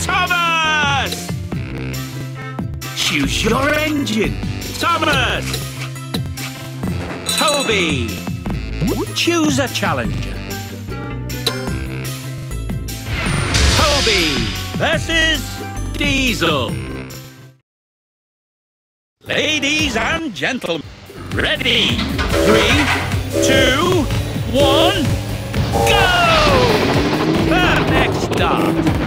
Thomas! Choose your engine. Thomas! Toby! Choose a challenger. Toby versus Diesel. Ladies and gentlemen, ready? Three, two, one, go! Perfect start.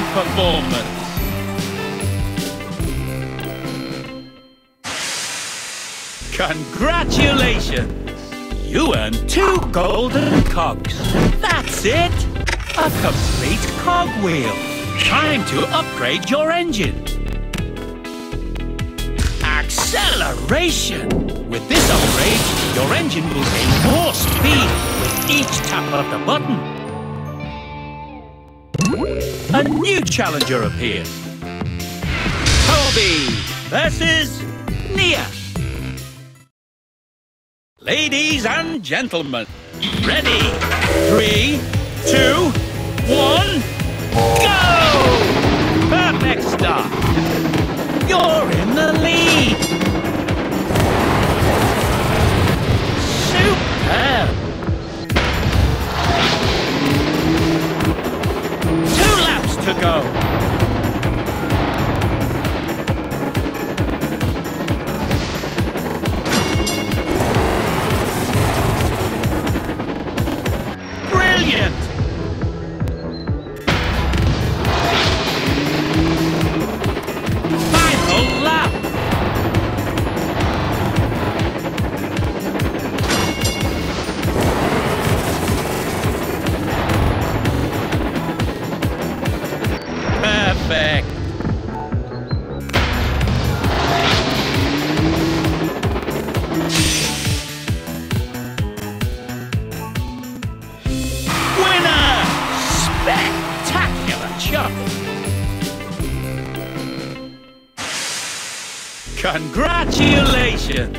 Brilliant performance! Congratulations! You earned two golden cogs. That's it! A complete cogwheel. Time to upgrade your engine. Acceleration! With this upgrade, your engine will gain more speed with each tap of the button. A new challenger appears. Toby versus Nia. Ladies and gentlemen, ready? Three, two, one, go! Perfect start. You're in the lead. Congratulations!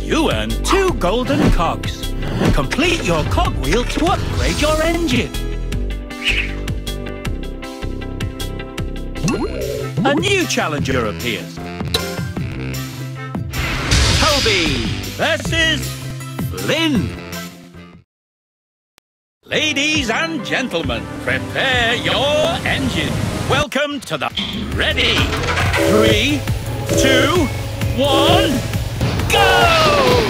You earned two golden cogs. Complete your cogwheel to upgrade your engine. A new challenger appears. Toby versus Flynn. Ladies and gentlemen, prepare your engine. Welcome to the ready. Three, two, one, go!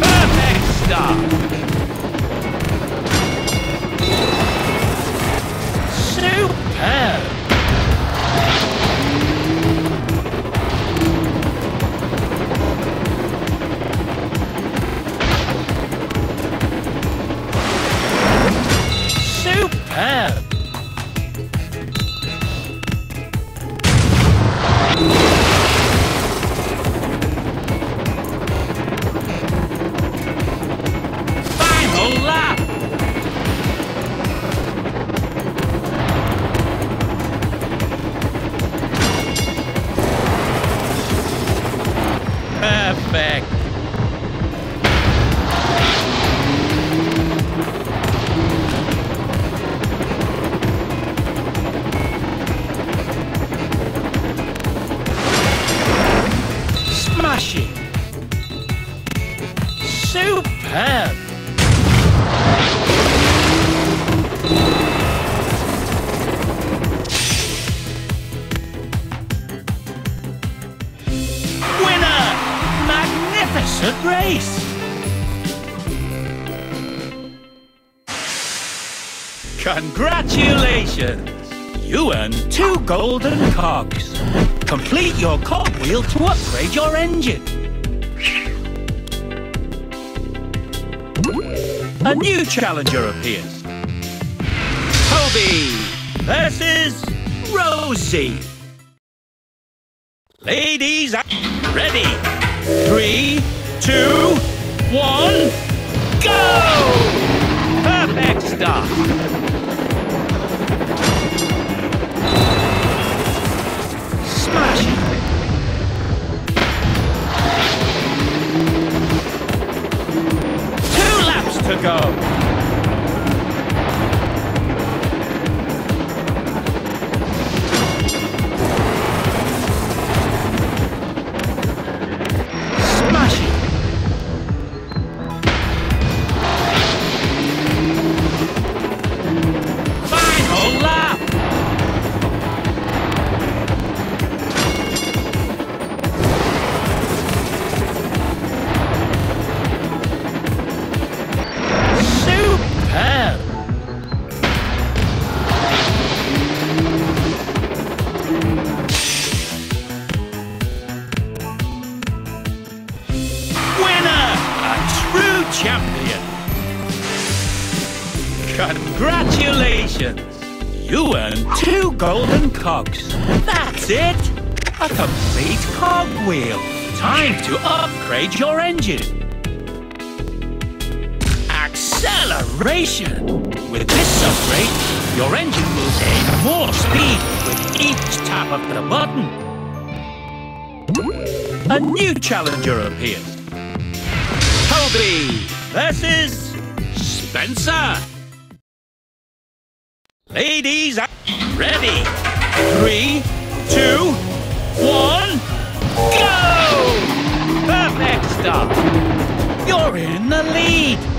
Perfect. Superb. Superb! Congratulations! You earn two golden cogs. Complete your cogwheel to upgrade your engine. A new challenger appears. Toby versus Rosie. Ladies, ready. Three, two, one, go! Perfect start. Champion. Congratulations! You earned two golden cogs. That's it! A complete cogwheel. Time to upgrade your engine. Acceleration! With this upgrade, your engine will gain more speed with each tap of the button. A new challenger appears. Toby versus Spencer. Ladies, ready. Three, two, one, go! Perfect start. You're in the lead.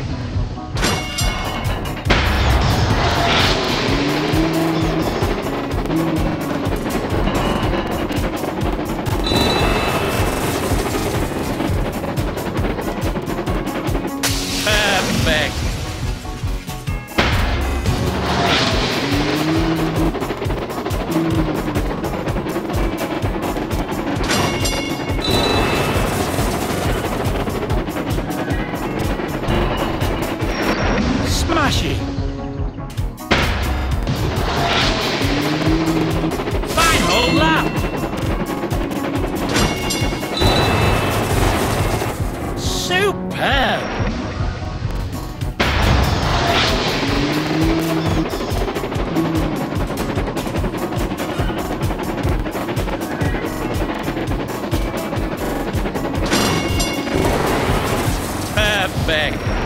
Magnificent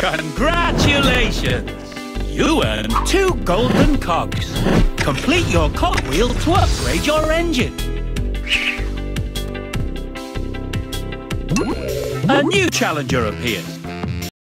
Congratulations! You earned two golden cogs. Complete your cogwheel to upgrade your engine. A new challenger appears.